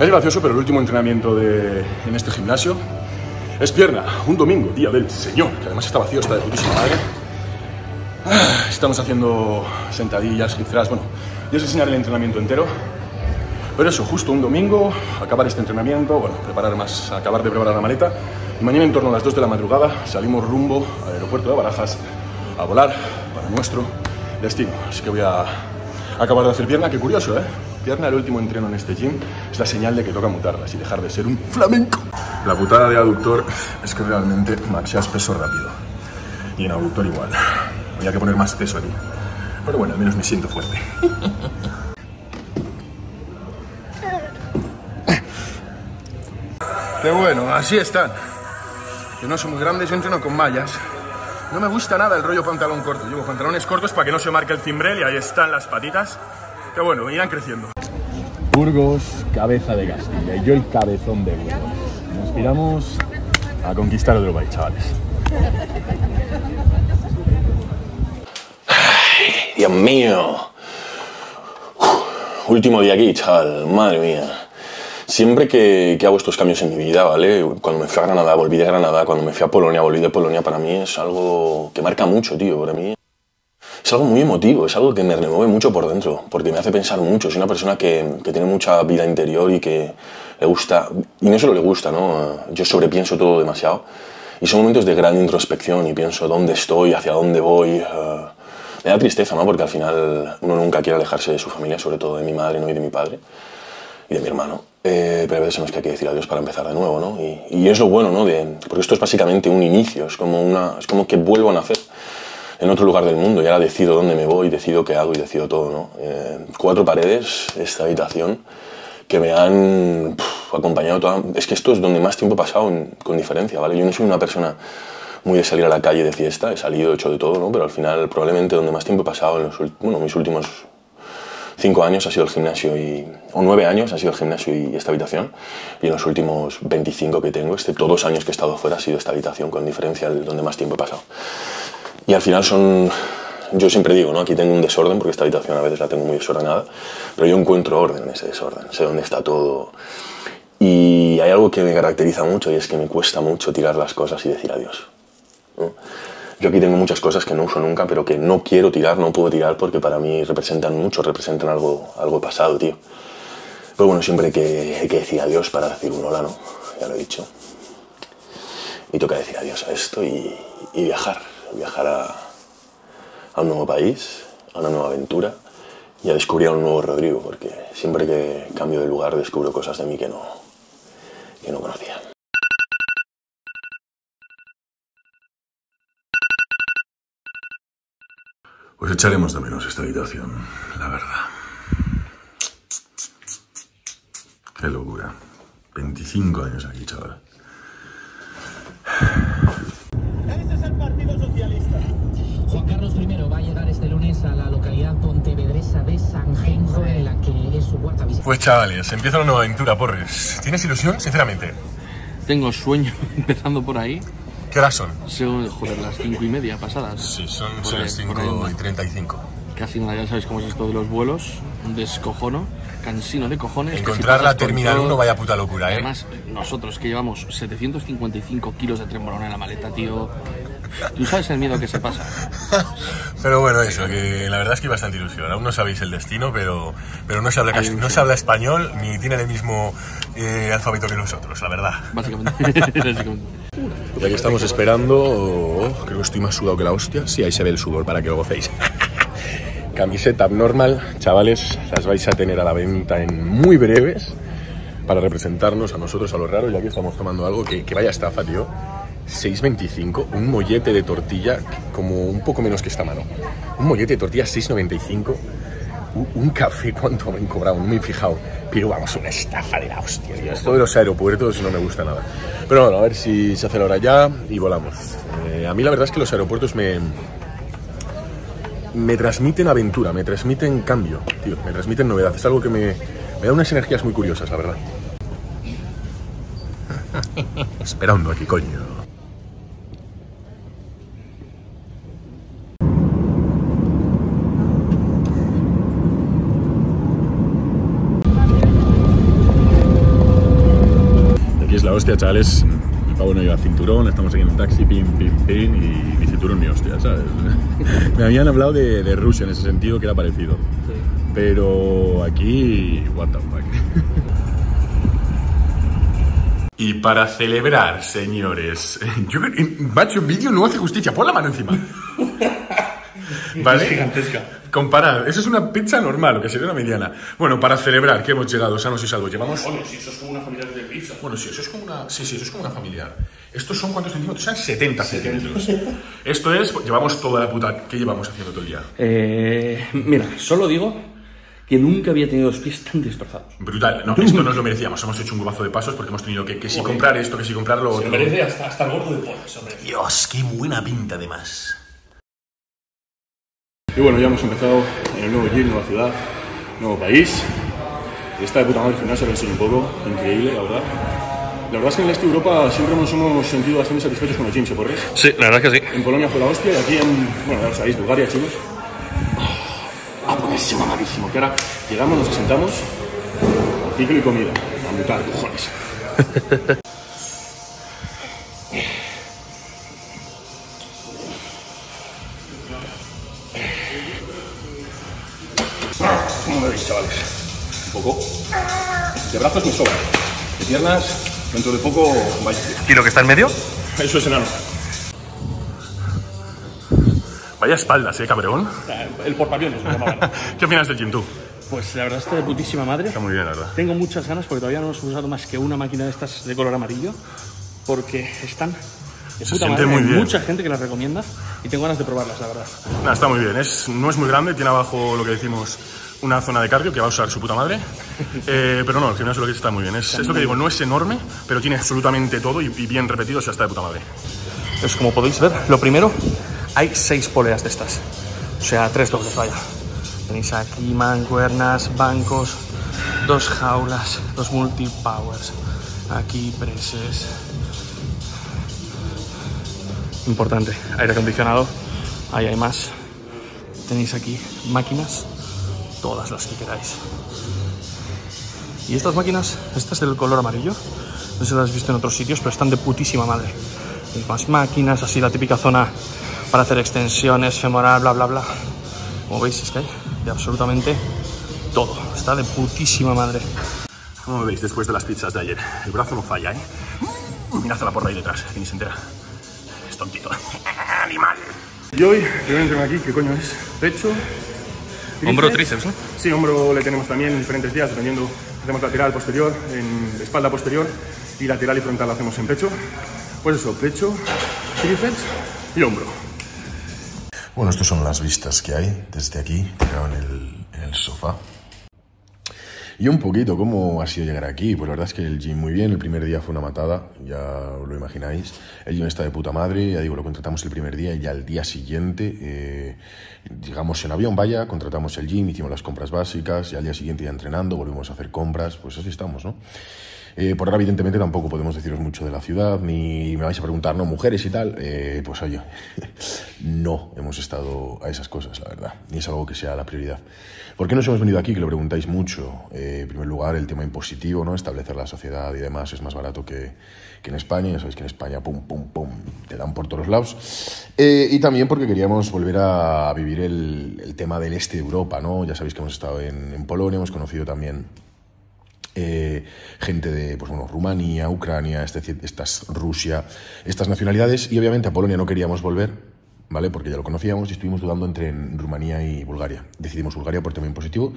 Es gracioso, pero el último entrenamiento de, en este gimnasio es pierna. Un domingo, día del Señor, que además está vacío, está de putísima madre. Ah, Estamos haciendo sentadillas, hip thrust, bueno, yo os enseñaré el entrenamiento entero. Pero eso, justo un domingo, acabar este entrenamiento, bueno, preparar más, acabar de preparar la maleta. Y mañana en torno a las 2 de la madrugada salimos rumbo al aeropuerto de Barajas a volar para nuestro destino. Así que voy a acabar de hacer pierna, qué curioso, ¿eh? Pierna, el último entreno en este gym, es la señal de que toca mutarlas y dejar de ser un flamenco. La putada de aductor es que realmente maxeas peso rápido. Y en aductor igual. Había que poner más peso aquí. Pero bueno, al menos me siento fuerte. Qué bueno, así están. Que no son muy grandes, yo entreno con mallas. No me gusta nada el rollo pantalón corto. Llevo pantalones cortos para que no se marque el cimbrel y ahí están las patitas. Que bueno, irán creciendo. Burgos, cabeza de Castilla. Y yo el cabezón de Burgos. Nos aspiramos a conquistar el Uruguay, chavales. Dios mío. Uf, último día aquí, chaval. Madre mía. Siempre que, que hago estos cambios en mi vida, ¿vale? Cuando me fui a Granada, volví de Granada. Cuando me fui a Polonia, volví de Polonia. Para mí es algo que marca mucho, tío. Para mí es algo muy emotivo. Es algo que me remueve mucho por dentro. Porque me hace pensar mucho. Soy una persona que, que tiene mucha vida interior y que le gusta... Y no solo le gusta, ¿no? Yo sobrepienso todo demasiado. Y son momentos de gran introspección y pienso dónde estoy, hacia dónde voy. eh, me da tristeza, ¿no? Porque al final uno nunca quiere alejarse de su familia, sobre todo de mi madre ¿no? y de mi padre y de mi hermano. Eh, pero a veces tenemos que hay que decir adiós para empezar de nuevo, ¿no? Y, y es lo bueno, ¿no? De, porque esto es básicamente un inicio, es como, una, es como que vuelvo a nacer en otro lugar del mundo y ahora decido dónde me voy, decido qué hago y decido todo, ¿no? Eh, cuatro paredes, esta habitación, que me han puf, acompañado toda... Es que esto es donde más tiempo he pasado en- con diferencia, ¿vale? Yo no soy una persona muy de salir a la calle de fiesta, he salido, he hecho de todo, ¿no? Pero al final probablemente donde más tiempo he pasado en los, bueno, mis últimos cinco años ha sido el gimnasio y, o nueve años ha sido el gimnasio y esta habitación. Y en los últimos 25 que tengo, excepto dos años que he estado fuera, ha sido esta habitación, con diferencia el donde más tiempo he pasado. Y al final son, yo siempre digo, ¿no? Aquí tengo un desorden, porque esta habitación a veces la tengo muy desordenada, pero yo encuentro orden en ese desorden, sé dónde está todo. Y hay algo que me caracteriza mucho y es que me cuesta mucho tirar las cosas y decir adiós. Yo aquí tengo muchas cosas que no uso nunca, pero que no quiero tirar, no puedo tirar porque para mí representan mucho, representan algo, algo pasado, tío. Pero bueno, siempre hay que, que decir adiós para decir un hola, ¿no? Ya lo he dicho. Y toca decir adiós a esto y viajar. Viajar a, un nuevo país, a una nueva aventura y a descubrir a un nuevo Rodrigo, porque siempre que cambio de lugar descubro cosas de mí que no, que no conocía. Pues echaremos de menos esta habitación, la verdad. Qué locura. 25 años aquí, chaval. Ese es el Partido Socialista. Juan Carlos I va a llegar este lunes a la localidad pontevedresa de Sanjenjo, en la que es su cuarta visita. Pues chavales, empieza una nueva aventura, Porres. ¿Tienes ilusión? Sinceramente. Tengo sueño empezando por ahí. ¿Qué horas son? Son, joder, las cinco y media pasadas. Sí, son, las por 5 ahí. y 35. Casi nada, ya sabéis cómo es esto de los vuelos. Un descojono, cansino de cojones. que si Encontrar la Terminal todo- 1 vaya puta locura, ¿eh? Además, nosotros que llevamos 755 kilos de trembolona en la maleta, tío. ¿Tú sabes el miedo que se pasa? Pero bueno, eso, que la verdad es que hay bastante ilusión. Aún no sabéis el destino, pero, pero no, se habla, Hay cas- no se habla español ni tiene el mismo eh, alfabeto que nosotros, la verdad. Básicamente. Básicamente. Y aquí estamos esperando. creo que estoy más sudado que la hostia. Sí, ahí se ve el sudor para que lo gocéis. Camiseta normal, chavales, las vais a tener a la venta en muy breves para representarnos a nosotros, a los raros. Y aquí estamos tomando algo que, que vaya estafa, tío. 6.25, un mollete de tortilla como un poco menos que esta mano. Un mollete de tortilla 6.95. Un, un café, ¿cuánto me han cobrado? No me he fijado. Pero vamos, una estafa de la hostia, tío. Esto de los aeropuertos no me gusta nada. Pero bueno, a ver si se hace la hora ya y volamos. Eh, a mí la verdad es que los aeropuertos me, me transmiten aventura, me transmiten cambio, tío. Me transmiten novedad. Es algo que me, me da unas energías muy curiosas, la verdad. Esperando aquí, coño. Hostia, chavales, el pavo no lleva cinturón, estamos aquí en un taxi, pim, pim, pim, y mi cinturón ni hostia, ¿sabes? Me habían hablado de, de Rusia en ese sentido, que era parecido. Pero aquí, what the fuck. Y para celebrar, señores, yo, macho, vídeo no hace justicia, pon la mano encima. ¿Vale? gigantesca. Comparad, eso es una pizza normal, lo que sería una mediana. Bueno, para celebrar que hemos llegado sanos y salvos, llevamos... Oye, si eso es como una familia de pizza. Bueno, sí, eso es como una, sí, sí, eso es como una familiar. Estos son cuántos centímetros? Son 70 centímetros. Esto es, llevamos toda la puta, ¿qué llevamos haciendo todo el día? Eh, mira, solo digo que nunca había tenido los pies tan destrozados. Brutal, no, esto nos lo merecíamos. Hemos hecho un gobazo de pasos porque hemos tenido que, que si comprar esto, que si comprar lo otro. hasta, hasta el gordo de pollo, hombre. Dios, qué buena pinta además. Y bueno, ya hemos empezado en el nuevo gym, nueva ciudad, nuevo país. Está de puta madre el gimnasio, lo enseño un poco, increíble, la verdad. La verdad es que en el este de Europa siempre nos hemos sentido bastante satisfechos con los gyms, ¿se por Sí, la verdad es que sí. En Polonia fue la hostia y aquí en, bueno, ya lo sabéis, Bulgaria, chicos. A ponerse mamadísimo, que ahora llegamos, nos sentamos, ciclo y comida. A mutar, cojones. ¿Cómo me veis, chavales? Un poco. De brazos me sobra. De piernas, dentro de poco, vais a ¿Y lo que está en medio? Eso es enano. Vaya espaldas, eh, cabrón. El portaaviones, me llamaban. ¿Qué opinas del gym tú? Pues la verdad está de putísima madre. Está muy bien, la verdad. Tengo muchas ganas porque todavía no hemos usado más que una máquina de estas de color amarillo porque están de Se puta siente madre. muy Hay bien. mucha gente que las recomienda y tengo ganas de probarlas, la verdad. Nada, está muy bien. Es, no es muy grande, tiene abajo lo que decimos una zona de cardio que va a usar su puta madre. Eh, pero no, el gimnasio lo que está muy bien. Es, es lo que digo, no es enorme, pero tiene absolutamente todo y, y bien repetido, o sea, está de puta madre. Entonces, como podéis ver, lo primero, hay seis poleas de estas. O sea, tres dobles, vaya. Tenéis aquí mancuernas, bancos, dos jaulas, dos multipowers. Aquí preses. Importante, aire acondicionado. Ahí hay más. Tenéis aquí máquinas, todas las que queráis. Y estas máquinas, estas del color amarillo, no sé si las has visto en otros sitios, pero están de putísima madre. Hay más máquinas, así la típica zona para hacer extensiones, femoral, bla, bla, bla. Como veis, es que hay de absolutamente todo. Está de putísima madre. ¿Cómo veis después de las pizzas de ayer? El brazo no falla, ¿eh? Mirad a la porra ahí detrás, que ni se entera. Es tontito. ¡Animal! Y hoy, entreno aquí, ¿qué coño es? Pecho. Hombro, tríceps, ¿no? Sí, hombro le tenemos también en diferentes días, dependiendo. Hacemos lateral, posterior, en espalda posterior y lateral y frontal lo hacemos en pecho. Pues eso, pecho, tríceps y hombro. Bueno, estas son las vistas que hay desde aquí, tirado en el, en el sofá. Y un poquito, ¿cómo ha sido llegar aquí? Pues la verdad es que el gym muy bien, el primer día fue una matada, ya lo imagináis. El gym está de puta madre, ya digo, lo contratamos el primer día y ya el día siguiente eh, llegamos en avión, vaya, contratamos el gym, hicimos las compras básicas y al día siguiente ya entrenando, volvimos a hacer compras, pues así estamos, ¿no? Eh, por ahora, evidentemente, tampoco podemos deciros mucho de la ciudad, ni me vais a preguntar, ¿no? Mujeres y tal. Eh, pues oye, no hemos estado a esas cosas, la verdad. Ni es algo que sea la prioridad. ¿Por qué nos hemos venido aquí? Que lo preguntáis mucho. Eh, en primer lugar, el tema impositivo, ¿no? Establecer la sociedad y demás es más barato que, que en España. Ya sabéis que en España, pum, pum, pum, te dan por todos lados. Eh, y también porque queríamos volver a vivir el, el tema del este de Europa, ¿no? Ya sabéis que hemos estado en, en Polonia, hemos conocido también eh, gente de pues bueno, Rumanía, Ucrania, es decir, estas Rusia, estas nacionalidades, y obviamente a Polonia no queríamos volver, ¿vale? Porque ya lo conocíamos y estuvimos dudando entre en Rumanía y Bulgaria. Decidimos Bulgaria por tema impositivo,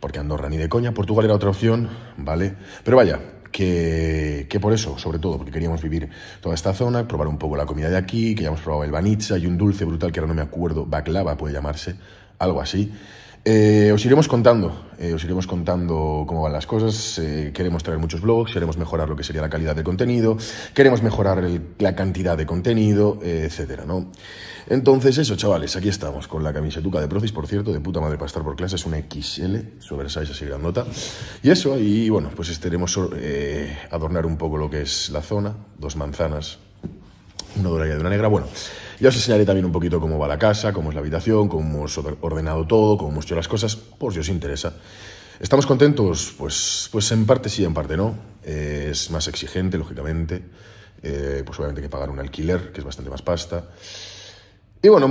porque Andorra ni de coña, Portugal era otra opción, ¿vale? Pero vaya, que, que por eso, sobre todo, porque queríamos vivir toda esta zona, probar un poco la comida de aquí, que ya hemos probado el banitsa y un dulce brutal que ahora no me acuerdo, baklava puede llamarse, algo así. Eh, os iremos contando, eh, os iremos contando cómo van las cosas. eh, queremos traer muchos blogs, queremos mejorar lo que sería la calidad del contenido, queremos mejorar la cantidad de contenido, etcétera, ¿no? Entonces, eso, chavales, aquí estamos con la camisetuca de Profis, por cierto, de puta madre para estar por clase, es una XL, oversize así grandota. Y eso, y bueno, pues estaremos adornar un poco lo que es la zona, dos manzanas, una dorada y una negra. Bueno, ya os enseñaré también un poquito cómo va la casa, cómo es la habitación, cómo hemos or- ordenado todo, cómo hemos hecho las cosas, por si os interesa. ¿Estamos contentos? Pues, pues en parte sí, en parte no. Eh, es más exigente, lógicamente. Eh, pues obviamente hay que pagar un alquiler, que es bastante más pasta. Y bueno,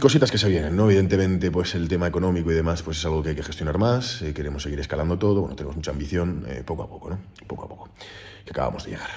cositas que se vienen, ¿no? Evidentemente, pues el tema económico y demás, pues es algo que hay que gestionar más. Eh, queremos seguir escalando todo. Bueno, tenemos mucha ambición, poco a poco, ¿no? Poco a poco. Que acabamos de llegar.